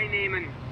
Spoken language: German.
teilnehmen.